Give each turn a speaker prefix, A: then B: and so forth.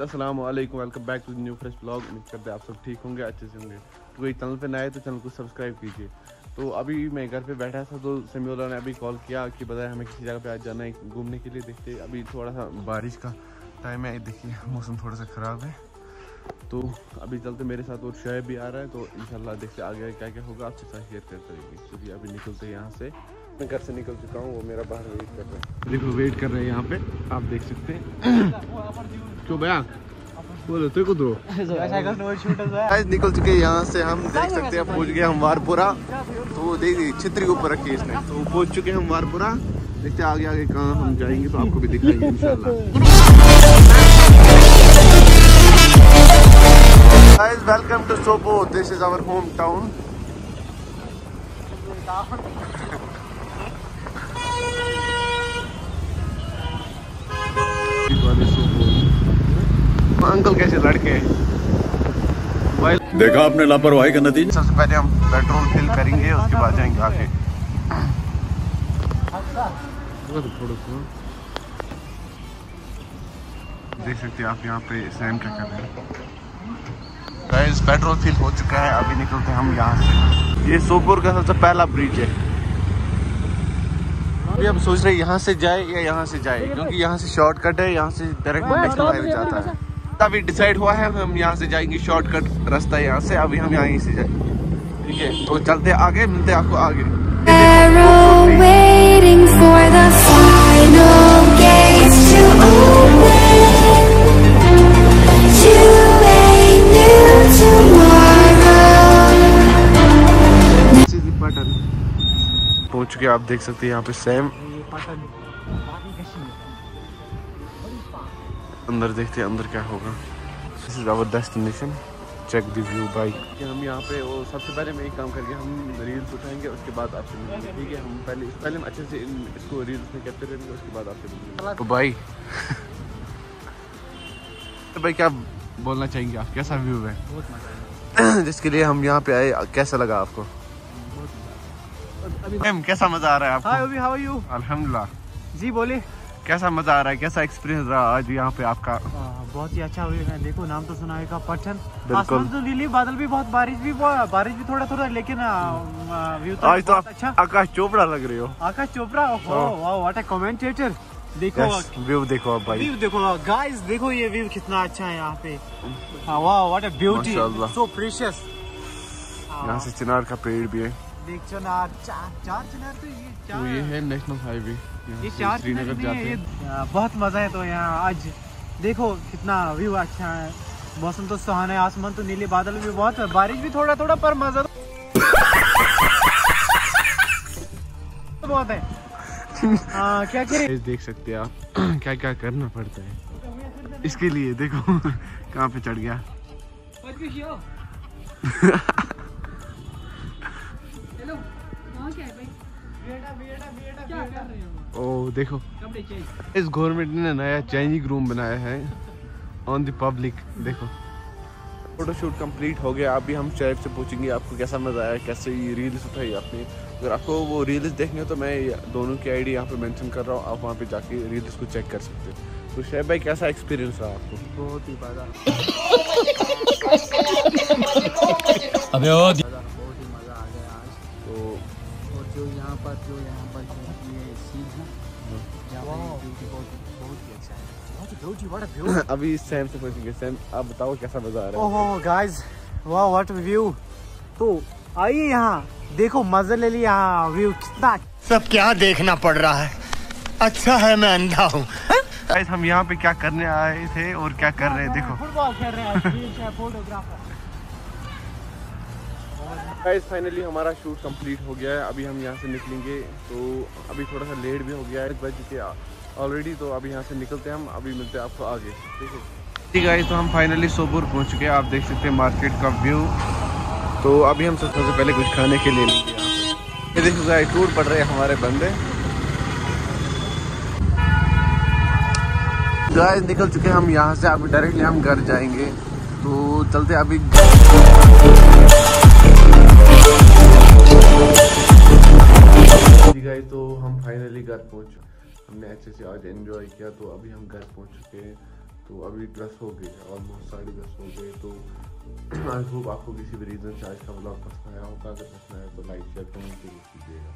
A: अस्सलाम वालेकुम back to new fresh blog उम्मीद करते हैं आप सब ठीक होंगे, अच्छे से होंगे। तो कोई चैनल पे नए तो चैनल को सब्सक्राइब कीजिए। तो अभी मैं घर पे बैठा था तो समीला ने अभी कॉल किया कि बताया हमें किसी जगह पे आज जाना है घूमने के लिए। देखते अभी थोड़ा सा बारिश का टाइम है। देखिए, मौसम थोड़ा सा ख़राब है। तो अभी चलते मेरे साथ और शायद भी आ रहा है तो इंशाल्लाह देखते आगे क्या क्या होगा। आपके साथ शेयर करते रहेंगे चलिए, अभी निकलते हैं यहाँ से। मैं घर से निकल चुका हूँ, वो मेरा बाहर वेट कर रहा है। देखो वेट कर रहे हैं यहाँ पे। आप देख सकते हैं। क्यों भैया? बोलो तो निकल चुके यहाँ से। हम देख सकते हैं, पहुँच गए हम वारपुरा तो देखिए छित्री के ऊपर रखी इसने। तो पहुँच चुके हैं हम वारपुरा देखते आगे आगे कहाँ हम जाएँगे तो आपको भी दिखाएँगे, इंशाल्लाह। Guys, welcome to Sopo. This is our hometown. Uncle कैसे लड़के
B: देखा आपने लापरवाही का नतीजा
A: सबसे पहले हम पेट्रोल फिल करेंगे उसके बाद जाएँगे आगे देख सकते हैं आप यहाँ पे सैम क्या कर रहे हैं गाइस पेट्रोल फिल हो चुका है अभी निकलते हैं हम यहाँ से। ये सोपुर का सबसे पहला ब्रिज है। अभी हम सोच रहे हैं यहाँ से जाए या यहाँ से जाए क्योंकि यहाँ से शॉर्टकट है यहाँ से डायरेक्ट नेशनल हाईवे जाता है। अभी डिसाइड हुआ है हम यहाँ से जाएँगे शॉर्टकट रास्ता यहाँ से अभी हम यहाँ से जाएँगे ठीक है तो चलते आगे मिलते आपको आगे। चुके आप देख सकते हैं यहाँ पे सेम अंदर देखते हैं अंदर क्या होगा। This is our destination check the view bike हम यहाँ पे वो सबसे पहले मैं एक काम करके हम रील्स उठाएँगे उसके बाद आपसे मिलेंगे। ठीक है हम पहले पहले हम अच्छे से इन इसको रील्स में कैप्चर करेंगे उसके बाद आपसे मिलेंगे। तो भाई तो भाई क्या बोलना चाहेंगे आप? कैसा व्यू है? जिसके लिए हम यहाँ पे आए कैसा लगा आपको? मैम कैसा मज़ा आ रहा है आपको?
C: हाय ओबी हाउ आर यू
A: अल्हम्दुलिल्लाह।
C: जी बोले
A: कैसा मज़ा आ रहा है? कैसा एक्सपीरियंस रहा आज यहाँ पे आपका?
C: बहुत ही अच्छा हुई है। देखो नाम तो सुना होगा पठन।
A: बिल्कुल।
C: आसमान तो नीली बादल भी बहुत बारिश भी बहुत बारिश भी थोड़ा थोड़ा लेकिन व्यू तो
A: आज तो आप
C: अच्छा।
A: आकाश चोपड़ा लग रहे हो।
C: आकाश चोपड़ा? वाह व्हाट अ कमेंटेटर देखो
A: व्यू देखो आप भाई।
C: व्यू देखो गाइस देखो ये व्यू कितना अच्छा है यहाँ पे। वाह what a beauty so precious
A: यहाँ से चिनार का पेड़ भी है।
C: देख चनार चार चार चिनार तो ये
A: तो ये है नेशनल हाईवे
C: ये चार
A: श्रीनगर जाते
C: हैं बहुत मज़ा है तो यहाँ आज देखो कितना व्यू अच्छा है। मौसम तो सुहाना है आसमान तो नीले बादल भी बहुत है बारिश भी थोड़ा थोड़ा पर मज़ा तो बहुत है। आ, क्या करें?
A: देख सकते हैं आप क्या क्या करना पड़ता है। इसके लिए देखो कहाँ पे चढ़ गया। ओ देखो। इस गवर्नमेंट ने नया चेंजिंग रूम बनाया है ऑन द पब्लिक देखो। फोटोशूट कंप्लीट हो गया अभी हम शहर से पूछेंगे आपको कैसा मज़ा आया कैसे ये रील्स उठाई आपने। अगर आपको वो रील्स देखनी हो तो मैं दोनों की आईडी यहाँ पे मेंशन कर रहा हूँ आप वहाँ पे जाके रील्स को चेक कर सकते हो। तो शहर भाई कैसा एक्सपीरियंस रहा आपको?
C: बहुत ही
B: अबे
C: पर जो यहाँ पर जो ये सीन है ही अच्छा है। ही
A: अभी सैम से पूछेंगे। सैम आप बताओ कैसा मज़ा आ रहा है?
C: ओहो गाइस वाह व्हाट व्यू तो आइए यहाँ। देखो मज़ा ले लिया यहाँ व्यू कितना
D: सब क्या देखना पड़ रहा है। अच्छा है मैं अंधा हूँ।
A: हम यहाँ पे क्या करने आए थे और क्या कर रहे हैं? देखो।
C: फुटबॉल खेल रहे हैं फोटोग्राफर
A: गाइस फाइनली हमारा शूट कंप्लीट हो गया है। अभी हम यहाँ से निकलेंगे तो अभी थोड़ा सा लेट भी हो गया है। बज चुके ऑलरेडी तो अभी यहाँ से निकलते हैं हम। अभी मिलते हैं आपको आगे, ठीक है? ठीक तो हम फाइनली सोपुर पहुँच चुके हैं। आप देख सकते हैं मार्केट का व्यू तो अभी हम सबसे पहले कुछ खाने के लिए लेंगे देखो गाइस टूर पड़ रहे हैं हमारे बंदे। गाइस निकल चुके हैं हम यहाँ से। अभी डायरेक्टली हम घर जाएँगे। तो चलते अभी। गए तो हम फाइनली घर पहुँच। हमने अच्छे से आज एंजॉय किया तो अभी हम घर पहुँच चुके हैं। तो अभी दस हो गए ऑलमोस्ट साढ़े दस हो गए। तो आई होप आपको किसी भी रीज़न से आज का ब्लॉग पसंद आया होगा। अगर पसंद आया तो लाइक शेयर कमेंट ज़रूर कीजिएगा।